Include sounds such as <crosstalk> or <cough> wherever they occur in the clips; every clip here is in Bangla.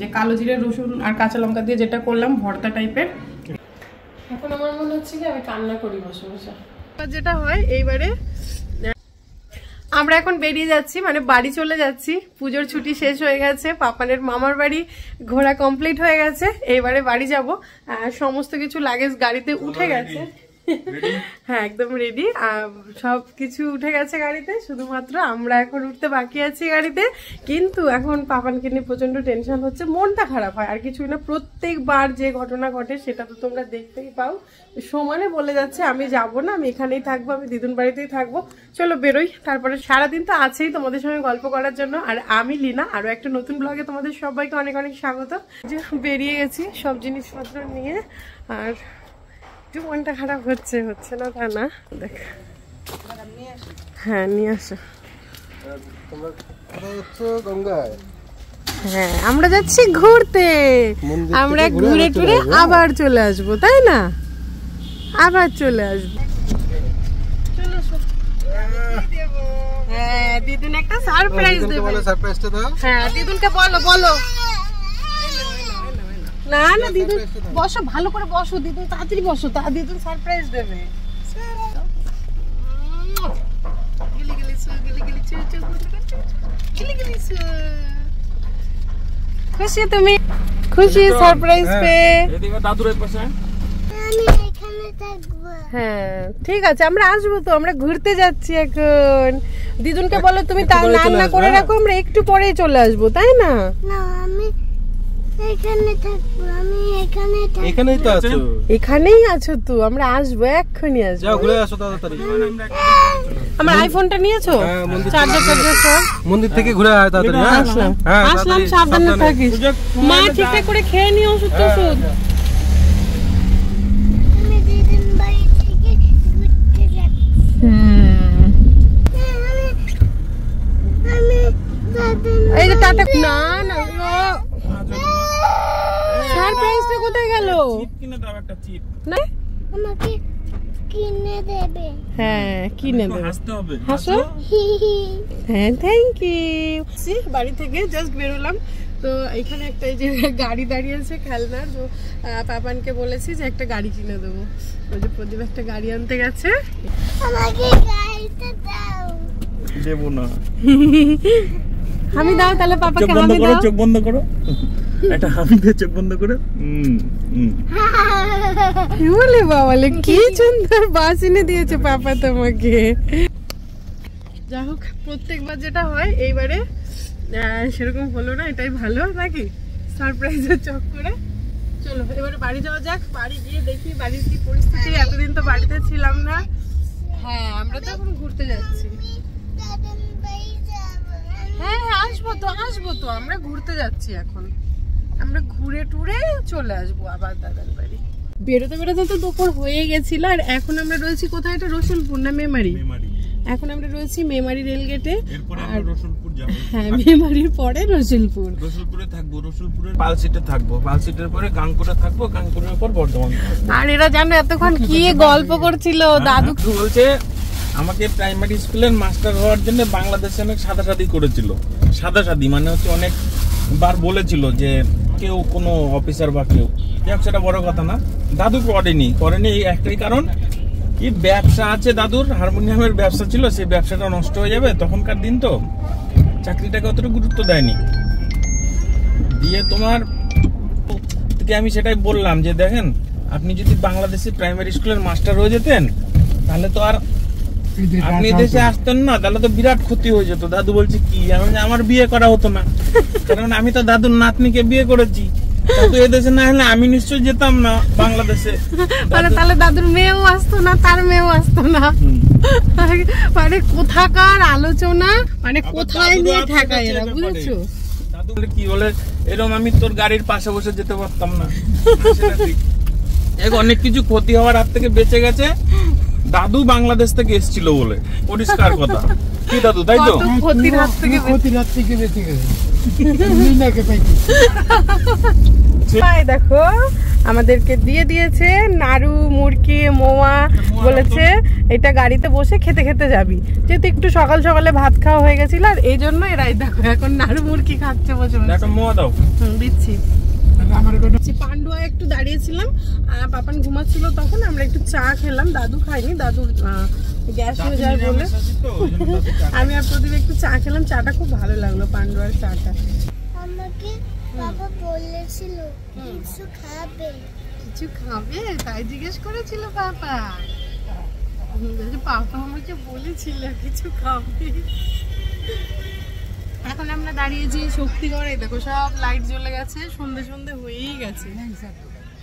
যে কালো জিরে রসুন আর কাঁচা লঙ্কা দিয়ে যেটা করলাম ভর্তা টাইপের এখন আমার মনে হচ্ছে কি আমি কান্না করি বসে বসে। যেটা হয় এইবারে আমরা এখন বেরিয়ে যাচ্ছি মানে বাড়ি চলে যাচ্ছি। পুজোর ছুটি শেষ হয়ে গেছে পাপানের মামার বাড়ি ঘোরা কমপ্লিট হয়ে গেছে। এইবারে বাড়ি যাব। সমস্ত কিছু লাগেজ গাড়িতে উঠে গেছে। <laughs> হ্যাঁ একদম রেডি সব কিছু উঠে গেছে গাড়িতে, শুধুমাত্র আমরা এখন উঠতে বাকি আছি গাড়িতে। কিন্তু এখন পাপানকে নিয়ে প্রচণ্ড টেনশন হচ্ছে, মনটা খারাপ হয়, আর কিছুই না। প্রত্যেকবার যে ঘটনা ঘটে, সেটা তো তোমরা দেখতেই পাও। সমানে বলে যাচ্ছে, আমি যাব না, আমি এখানেই থাকব, আমি দিদুন বাড়িতেই থাকব। চলো বেরোই, তারপরে সারাদিন তো আছেই তোমাদের সঙ্গে গল্প করার জন্য। আর আমি লিনা, আরও একটা নতুন ব্লগে তোমাদের সবাইকে অনেক অনেক স্বাগত। যে বেরিয়ে গেছি সব জিনিসপত্র নিয়ে, আর একটু মনটা খারাপ হচ্ছে হচ্ছে না তা না? দেখ। হ্যাঁ নিয়ে আসো। হ্যাঁ আমরা যাচ্ছি ঘুরতে। আমরা ঘুরে টুরে আবার চলে আসব তাই না? আবার চলে আসব। হ্যাঁ দিদুন একটা সারপ্রাইজ দেবে। সারপ্রাইজটা দাও। হ্যাঁ দিদুনকে বলো বলো। না না দিদুন বসো ভালো করে বসো দিদুন তাড়াতাড়ি বসো তা দিদুন সারপ্রাইজ দেবে। গিলি গিলি সু, গিলি গিলি চু, চু, গিলি গিলি চু, চু, গিলি গিলি সু। খুশি তুমি? খুশি সারপ্রাইজ পেয়ে। এদিকে দাদুর পাশে। হ্যাঁ ঠিক আছে আমরা আসব তো আমরা ঘুরতে যাচ্ছি এখন। দিদুনকে বলো তুমি তা রান্না করে রাখো আমরা একটু পরেই চলে আসব তাই না? না এখানে থাকব আমি এখানে থাকব। এখানেই তো আছো। এখানেই আছো তো আমরা আসব এক্ষুনি আসব। যাও ঘুরে আসো তাড়াতাড়ি। আমার আইফোনটা নিয়েছো? হ্যাঁ, চার্জার চার্জার সব মন্দির থেকে ঘুরে আয় তাড়াতাড়ি হ্যাঁ? আসলাম। হ্যাঁ আসলাম সাবধানে। থাকিস। মা ঠিকঠাক করে খেয়ে নিও ওষুধ যাচ্ছি। আমি দাদিন এই যে টাটা না না সারপ্রাইজটা কোথায় কিনে দাও একটা চিপ। না আমাকে কিনে দেবে। হ্যাঁ কিনে দেবো। হাসতে হবে। হাসো? হ্যাঁ থ্যাংক ইউ বাড়ি থেকে জাস্ট বেরোলাম। তো এখানে একটা এই যে <laughs> গাড়ি খেলনার। তো পাপানকে বলেছি যে একটা গাড়ি কিনে দেবো। ওই যে প্রদীপ একটা গাড়ি আনতে গেছে। আমাকে গাড়িটা দাও। দেবো না। <laughs> আমি দাও তাহলে চোখ পাপাকে আমি দাও। চোখ বন্ধ করো। একটা হামি দিয়ে চোখ বন্ধ করে। হুম হুম। বলে বাবালে কি সুন্দর বাস এনে দিয়েছে পাপা তোমাকে। যা হোক প্রত্যেকবার যেটা হয় এইবারে সেরকম হলো না এটাই ভালো নাকি? সারপ্রাইজের চক করে চলো এবারে বাড়ি যাওয়া যাক বাড়ি গিয়ে দেখি বাড়ির কি পরিস্থিতি এতদিন তো বাড়িতে ছিলাম না। হ্যাঁ আমরা তো এখন ঘুরতে যাচ্ছি। হ্যাঁ হ্যাঁ আসব তো আসব তো আমরা ঘুরতে যাচ্ছি এখন। আমরা ঘুরে টুরে চলে আসব আবার দাদার বাড়ি। বেরোতে বেরোতে তো দুপুর হয়ে গেছিল আর এখন আমরা রয়েছি কোথায়? এটা রসুলপুর না মেমারি? মেমারি। এখন আমরা রয়েছি মেমারি রেল গেটে এরপরে রসুলপুর যাব। হ্যাঁ মেমারির পরে রসুলপুর। রসুলপুরে থাকব রসুলপুরের পালসিটে থাকব। পালসিটের পরে গাংপুরে থাকব গাংপুরের পর বর্ধমান আর এরা জানো এতক্ষণ কি গল্প করছিল দাদু দাদু বলছে আমাকে প্রাইমারি স্কুলের মাস্টার হওয়ার জন্য বাংলাদেশে অনেক সাদাসাদি করেছিল। সাদাসাদি মানে হচ্ছে অনেক বার বলেছিল যে কেউ কোনো অফিসার বা কেউ। হোক, সেটা বড় কথা না। দাদু করেনি করেনি এই একটাই কারণ কি ব্যবসা আছে দাদুর হারমোনিয়ামের ব্যবসা ছিল সেই ব্যবসাটা নষ্ট হয়ে যাবে তখনকার দিন তো। চাকরিটাকে অতটা গুরুত্ব দেয়নি। দিয়ে তোমার থেকে আমি সেটাই বললাম যে দেখেন আপনি যদি বাংলাদেশে প্রাইমারি স্কুলের মাস্টার হয়ে যেতেন তাহলে তো আর আপনি দেশে আসতেন না তাহলে তো বিরাট ক্ষতি হয়ে যেত। দাদু বলছে কি? আমি আমার বিয়ে করা হতো না। <laughs> কারণ আমি তো দাদুর নাতনিকে বিয়ে করেছি। এদেশে না হলে আমি নিশ্চয়ই যেতাম না বাংলাদেশে। <laughs> মানে তাহলে দাদুর মেয়েও আসতো না তার মেয়েও আসতো না। <laughs> মানে কোথাকার আলোচনা মানে কোথায় নিয়ে ঠেকায় এরা বুঝেছ? দাদু বলে কি বলে? এরকম আমি তোর গাড়ির পাশে বসে যেতে পারতাম না। অনেক কিছু ক্ষতি হওয়ার হাত থেকে বেঁচে গেছে। দাদু বাংলাদেশ থেকে এসেছিল বলে। পরিষ্কার কথা। কি দাদু তাই তো? ক্ষতির হাত থেকে ক্ষতির হাত থেকে বেঁচে গেছে ভাই দেখো আমাদেরকে দিয়ে দিয়েছে নাড়ু মুরকি মোয়া বলেছে এটা গাড়িতে বসে খেতে খেতে যাবি। যেহেতু একটু সকাল সকালে ভাত খাওয়া হয়ে গেছিল আর এই জন্য এরাই দেখো এখন নাড়ু মুরকি খাচ্ছে বসে মোয়া দাও। দিচ্ছি। পান্ডুয়া একটু দাঁড়িয়েছিলাম আর পাপান ঘুমাচ্ছিল তখন আমরা একটু চা খেলাম। দাদু খাইনি দাদুর গ্যাস হয়ে যায় বলে। আমি আর প্রদীপ একটু চা খেলাম চাটা খুব ভালো লাগল পান্ডুয়ার চাটা। আমাকে বাবা বলেছিল কিছু খাবে? কিছু খাবে? তাই জিজ্ঞেস করেছিল পাপা। পাপা আমাকে বলেছিল কিছু খাবে? এখন আমরা দাঁড়িয়েছি শক্তিগড়ে দেখো সব লাইট জ্বলে গেছে সন্ধে সন্ধে হয়েই গেছে।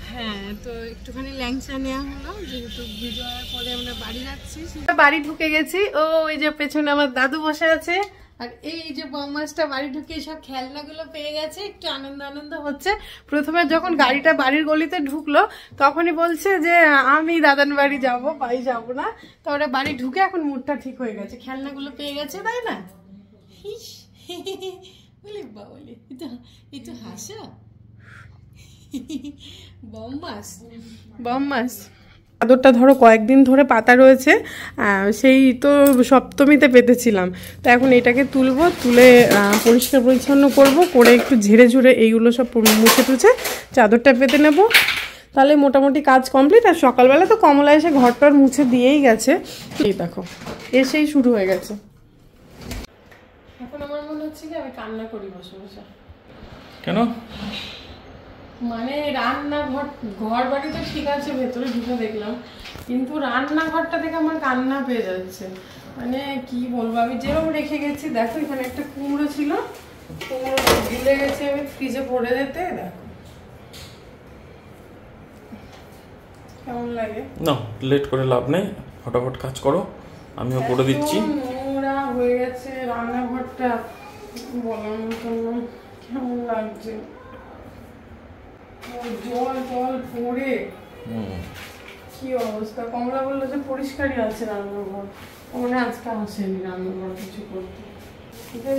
হ্যাঁ তো একটুখানি ল্যাংচা নেওয়া হলো যেহেতু বিজয়ের পরে আমরা বাড়ি যাচ্ছি বাড়ি ঢুকে গেছি। ও ওই যে পেছনে আমার দাদু বসে আছে। আর এই যে বৌমাসটা বাড়ি ঢুকে সব খেলনাগুলো পেয়ে গেছে একটু আনন্দ আনন্দ হচ্ছে। প্রথমে যখন গাড়িটা বাড়ির গলিতে ঢুকলো তখনই বলছে যে আমি দাদান বাড়ি যাব বাড়ি যাব না। তারপরে বাড়ি ঢুকে এখন মুডটা ঠিক হয়ে গেছে। খেলনাগুলো পেয়ে গেছে তাই না? ইস, বলি বাবলি এটা হাসা? বম্বাস। বম্বাস। চাদরটা ধরো, কয়েকদিন ধরে পাতা রয়েছে। সেই তো সপ্তমীতে পেতেছিলাম। তো এখন এটাকে তুলবো, তুলে পরিষ্কার পরিচ্ছন্ন করব, করে একটু ঝেড়ে ঝুড়ে এইগুলো সব মুছে টুছে চাদরটা পেতে নেব। তাহলে মোটামুটি কাজ কমপ্লিট, আর সকালবেলা তো কমলা এসে ঘরটার মুছে দিয়েই গেছে। এই দেখো, এসেই শুরু হয়ে গেছে। হচ্ছে কি আমি কান্না করি বসে বসে। কেন? মানে রান্নাঘর ঘর বাড়ি তো ঠিক আছে ভেতরে ঢুকে দেখলাম কিন্তু রান্নাঘরটা দেখে আমার কান্না পেয়ে যাচ্ছে। মানে কি বলব আমি যেরকম রেখে গেছি দেখো এখানে একটা কুমড়ো ছিল কুমড়ো গিলে গেছে আমি ফ্রিজে ভরে দিতে দেখো। কেমন লাগে? না লেট করে লাভ নেই ফটাফট কাজ করো আমিও করে দিচ্ছি। নোংরা হয়ে গেছে রান্নাঘরটা। বলার মতো না কেমন লাগছে? জল জল পড়ে। কি অবস্থা? কমলা বলল যে পরিষ্কারই আছে রান্নাঘর। মনে আজকে আসেনি রান্নাঘর কিছু করতে।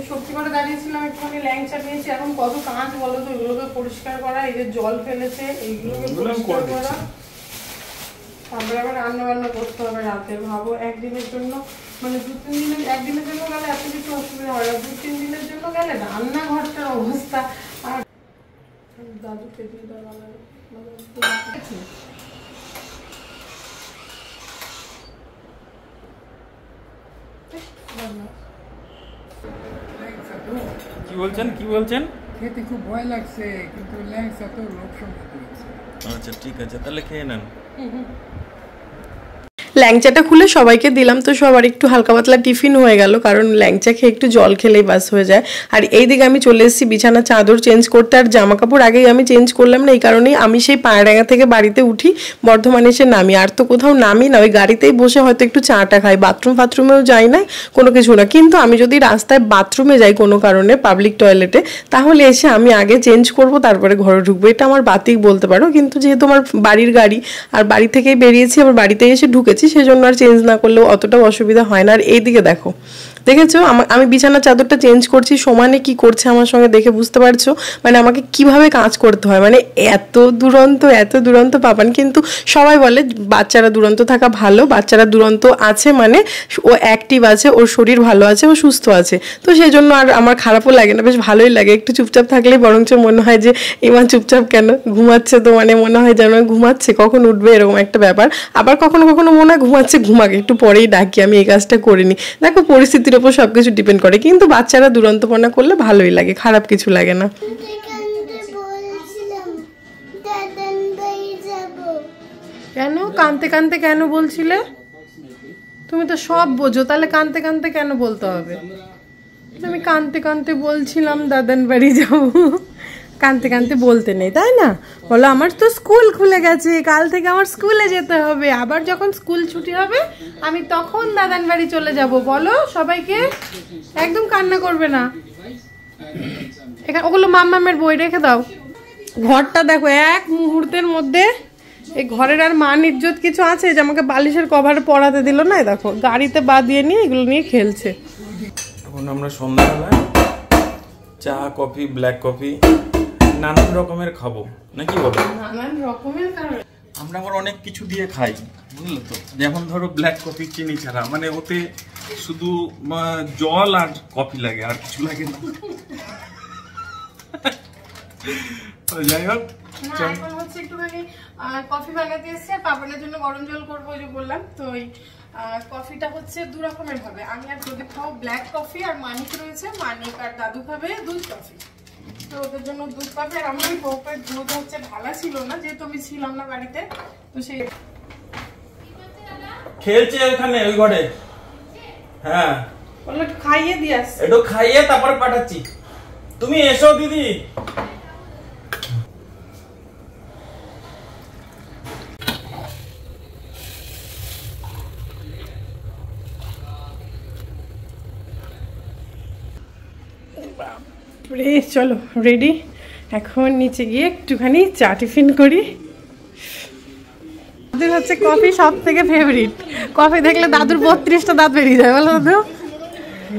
সত্যি করে দাঁড়িয়েছিলাম একটুখানি ল্যাংচা নিয়েছি এখন কত কাজ বলো তো? এগুলোকে পরিষ্কার করা এই যে জল ফেলেছে এইগুলোকে পরিষ্কার করা তারপরে আবার রান্না বান্না করতে হবে রাতে। ভাবো একদিনের জন্য মানে দু তিন দিনের একদিনের জন্য গেলে এত কিছু অসুবিধা দিনের জন্য গেলে রান্নাঘরটার অবস্থা। আর দাদুকে দিয়ে দেওয়া লাগে কি বলছেন? কি বলছেন? খেতে খুব ভয় লাগছে কিন্তু ল্যাংসা তো লোক সংগত হচ্ছে আচ্ছা ঠিক আছে তাহলে খেয়ে নেন। ল্যাংচাটা খুলে সবাইকে দিলাম তো সবার একটু হালকা পাতলা টিফিন হয়ে গেল, কারণ ল্যাংচা খেয়ে একটু জল খেলেই বাস হয়ে যায়। আর এই দিকে আমি চলে এসেছি বিছানা চাদর চেঞ্জ করতে। আর জামা কাপড় আগেই আমি চেঞ্জ করলাম না, এই কারণেই আমি সেই পায়রাঙ্গা থেকে বাড়িতে উঠি, বর্ধমানে এসে নামি। আর তো কোথাও নামি না, ওই গাড়িতেই বসে হয়তো একটু চাটা খাই বাথরুম ফাথরুমেও যাই না, কোনো কিছু না। কিন্তু আমি যদি রাস্তায় বাথরুমে যাই কোনো কারণে পাবলিক টয়লেটে তাহলে এসে আমি আগে চেঞ্জ করব, তারপরে ঘরে ঢুকবো। এটা আমার বাতিক বলতে পারো, কিন্তু যেহেতু আমার বাড়ির গাড়ি, আর বাড়ি থেকেই বেরিয়েছি, আবার বাড়িতে এসে ঢুকেছি সেজন্য আর চেঞ্জ না করলেও অতটাও অসুবিধা হয় না। আর এইদিকে দেখো দেখেছ? আমা- বিছানার চাদরটা চেঞ্জ করছি, সমানে কি করছে আমার সঙ্গে দেখে বুঝতে পারছ? মানে আমাকে কীভাবে কাজ করতে হয়? মানে এত দুরন্ত এত দুরন্ত পাবান কিন্তু সবাই বলে বাচ্চারা দুরন্ত থাকা ভালো, বাচ্চারা দুরন্ত আছে মানে ও অ্যাক্টিভ আছে, ওর শরীর ভালো আছে, ও সুস্থ আছে। তো সেই জন্য আর আমার খারাপও লাগে না, বেশ ভালোই লাগে। একটু চুপচাপ থাকলেই বরঞ্চ মনে হয় যে ইমান চুপচাপ কেন? ঘুমাচ্ছে তো মানে মনে হয় যেন ঘুমাচ্ছে, কখন উঠবে এরকম একটা ব্যাপার। আবার কখনো কখনো মনে হয় ঘুমাচ্ছে, ঘুমাকে, একটু পরেই ডাকি, আমি এই কাজটা করিনি। দেখো, পরিস্থিতির ওপর সব কিছু ডিপেন্ড করে। কিন্তু বাচ্চারা দুরন্তপনা করলে ভালোই লাগে, খারাপ কিছু লাগে না। কেন? কানতে কানতে কেন বলছিলে? তুমি তো সব বোঝো, তাহলে কানতে কানতে কেন বলতে হবে? আমি কানতে কানতে বলছিলাম দাদান বাড়ি যাব। কানতে কানতে বলতে নেই, তাই না? বলো, আমার তো স্কুল খুলে গেছে, কাল থেকে আমার স্কুলে যেতে হবে। আবার যখন স্কুল ছুটি হবে, আমি তখন দাদান বাড়ি চলে যাব। বলো, সবাইকে একদম কান্না করবে না। এখানে ওগুলো মাম্মামের বই রেখে দাও। ঘরটা দেখো, এক মুহূর্তের মধ্যে এই ঘরের আর মান ইজ্জত কিছু আছে? যে আমাকে বালিশের কভারে পড়াতে দিল না দেখো, গাড়িতে বা দিয়ে নিয়ে এগুলো নিয়ে খেলছে। এখন আমরা সন্ধ্যাবেলায় চা, কফি ব্ল্যাক কফি নানান রকমের খাব। নাকি বলো নানান রকমের কারণ আমরা আবার অনেক কিছু দিয়ে খাই বুঝলো তো? যেমন ধরো ব্ল্যাক কফি চিনি ছাড়া। মানে ওতে শুধু জল আর কফি লাগে আর কিছু লাগে না। যাই হোক এখন হচ্ছে একটুখানি কফি বানাতে এসেছি জন্য গরম জল করব যে বললাম। তো ওই কফিটা হচ্ছে দু রকমের হবে। আমি আর প্রদীপ খাব ব্ল্যাক কফি আর মানিক রয়েছে মানিক আর দাদু খাবে দুধ কফি তো ওদের জন্য দুধ পাবে। আর আমার ওই বউপের দুধ হচ্ছে ঢালা ছিল না যেহেতু আমি ছিলাম না বাড়িতে তো সেই খেলছে ওখানে ওই ঘরে। হ্যাঁ। বলল খাইয়ে দিয়ে আসছে। একটু খাইয়ে তারপর পাঠাচ্ছি। তুমি এসো দিদি। রে চলো রেডি এখন নিচে গিয়ে একটুখানি চা টিফিন করি। দাদুর হচ্ছে কফি সব থেকে ফেভারিট কফি দেখলে দাদুর বত্রিশটা দাঁত বেরিয়ে যায় বলো দাদু।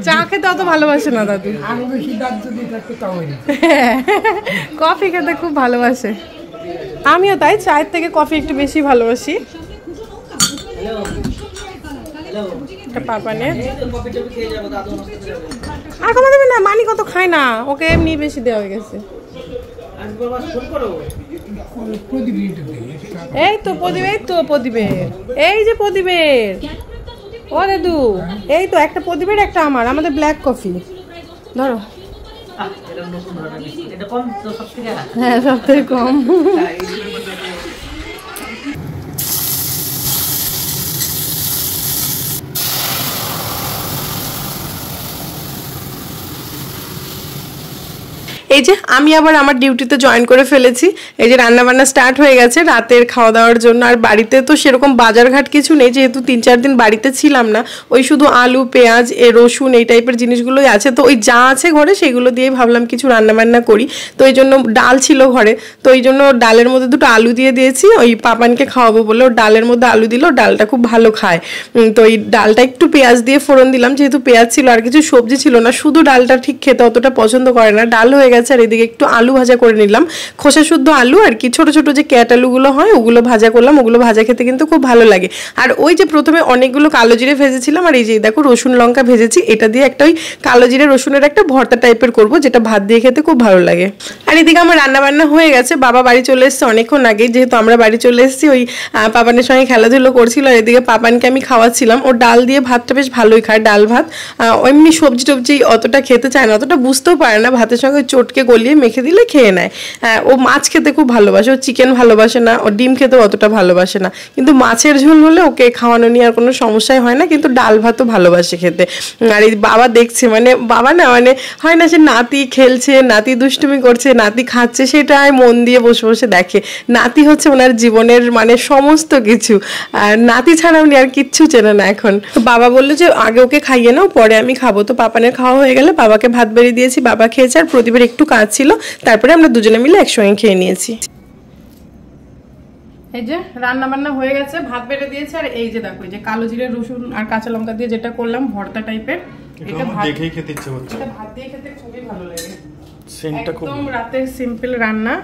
চা খেতে অত ভালোবাসে না দাদু। আরও বেশি দাঁত যদি থাকতো তাও কফি খেতে খুব ভালোবাসে। আমিও তাই চায়ের থেকে কফি একটু বেশি ভালোবাসি। একটা পাপানে আর কমা দেবে না মানি কত খায় না ওকে এমনি বেশি দেওয়া হয়ে গেছে। এই তো প্রদীপ এই তো প্রদীপের এই যে প্রদীপের। ও দাদু এই তো একটা প্রদীপের একটা আমার আমাদের ব্ল্যাক কফি ধরো। হ্যাঁ সব থেকে কম। এই যে আমি আবার আমার ডিউটিতে জয়েন করে ফেলেছি। এই যে রান্নাবান্না স্টার্ট হয়ে গেছে, রাতের খাওয়া দাওয়ার জন্য। আর বাড়িতে তো সেরকম বাজারঘাট কিছু নেই, যেহেতু তিন চার দিন বাড়িতে ছিলাম না। ওই শুধু আলু, পেঁয়াজ, এ রসুন, এই টাইপের জিনিসগুলোই আছে। তো ওই যা আছে ঘরে সেগুলো দিয়ে ভাবলাম কিছু রান্না বান্না করি। তো এই জন্য ডাল ছিল ঘরে। তো এই জন্য ডালের মধ্যে দুটো আলু দিয়ে দিয়েছি। ওই পাপানকে খাওয়াবো বলে ও ডালের মধ্যে আলু দিল ডালটা খুব ভালো খায়। তো এই ডালটা একটু পেঁয়াজ দিয়ে ফোড়ন দিলাম, যেহেতু পেঁয়াজ ছিল আর কিছু সবজি ছিল না, শুধু ডালটা ঠিক খেতে অতটা পছন্দ করে না। ডাল হয়ে গেছে আর এদিকে একটু আলু ভাজা করে নিলাম। খোসা শুদ্ধ আলু, আর কি ছোট ছোট যে ক্যাট আলুগুলো হয়, ওগুলো ভাজা করলাম। ওগুলো ভাজা খেতে কিন্তু খুব ভালো লাগে। আর ওই যে প্রথমে অনেকগুলো কালো জিরে ভেজেছিলাম, আর এই যে দেখো রসুন লঙ্কা ভেজেছি, এটা দিয়ে একটা ওই কালো জিরে রসুনের একটা ভর্তা টাইপের করব, যেটা ভাত দিয়ে খেতে খুব ভালো লাগে। আর এদিকে আমার রান্না বান্না হয়ে গেছে, বাবা বাড়ি চলে এসেছে অনেকক্ষণ আগে যেহেতু আমরা বাড়ি চলে এসেছি, ওই পাপানের সঙ্গে খেলাধুলো করছিল, আর এদিকে পাপানকে আমি খাওয়াচ্ছিলাম। ও ডাল দিয়ে ভাতটা বেশ ভালোই খায়, ডাল ভাত। এমনি সবজি টবজি অতটা খেতে চায় না, অতটা বুঝতেও পারে না, ভাতের সঙ্গে চটকে গলিয়ে মেখে দিলে খেয়ে নেয়। হ্যাঁ ও মাছ খেতে খুব ভালোবাসে, ও চিকেন ভালোবাসে না, ও ডিম খেতে অতটা ভালোবাসে না। কিন্তু মাছের ঝোল হলে ওকে খাওয়ানো নিয়ে আর কোনো সমস্যাই হয় না, কিন্তু ডাল ভাতও ভালোবাসে খেতে। আর এই বাবা দেখছে মানে বাবা না মানে হয় না সে নাতি খেলছে, নাতি দুষ্টুমি করছে, নাতি খাচ্ছে, সেটাই মন দিয়ে বসে বসে দেখে। নাতি হচ্ছে ওনার জীবনের মানে সমস্ত কিছু। আর নাতি ছাড়া উনি আর কিচ্ছু চেনে না এখন। বাবা বলল যে, আগে ওকে খাইয়ে নাও, পরে আমি খাব। তো পাপানের খাওয়া হয়ে গেলে বাবাকে ভাত বেরিয়ে দিয়েছি, বাবা খেয়েছে আর প্রদীপের একটু কাজ ছিল তারপরে আমরা দুজনে মিলে একসঙ্গে খেয়ে নিয়েছি। এই যে রান্না বান্না হয়ে গেছে ভাত বেড়ে দিয়েছে আর এই যে দেখো এই যে কালো জিরে রসুন আর কাঁচা লঙ্কা দিয়ে যেটা করলাম ভর্তা টাইপের। এটা ভাত দেখেই খেতে ইচ্ছে হচ্ছে এটা ভাত দিয়ে খেতে খুবই ভালো লাগে। সেন্টটা খুব একদম রাতের সিম্পল রান্না।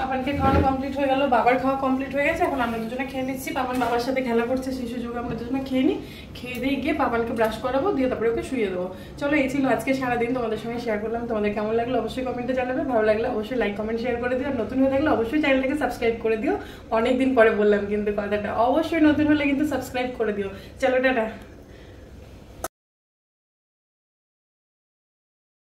পাপানকে খাওয়ানো কমপ্লিট হয়ে গেল, বাবার খাওয়া কমপ্লিট হয়ে গেছে, এখন আমরা দুজনে খেয়ে নিচ্ছি। পাপান বাবার সাথে খেলা করছে, সেই সুযোগে আমরা দুজনে খেয়ে নিই। খেয়ে দিয়ে গিয়ে পাপানকে ব্রাশ করাবো, দিয়ে তারপরে ওকে শুয়ে দেবো। চলো, এই ছিল আজকে সারাদিন, তোমাদের সঙ্গে শেয়ার করলাম। তোমাদের কেমন লাগল অবশ্যই কমেন্টে জানাবে। ভালো লাগলে অবশ্যই লাইক কমেন্ট শেয়ার করে দিও। আর নতুন হয়ে থাকলে অবশ্যই চ্যানেলটাকে সাবস্ক্রাইব করে দিও। অনেকদিন পরে বললাম কিন্তু কথাটা। অবশ্যই নতুন হলে কিন্তু সাবস্ক্রাইব করে দিও। চলো, টাটা।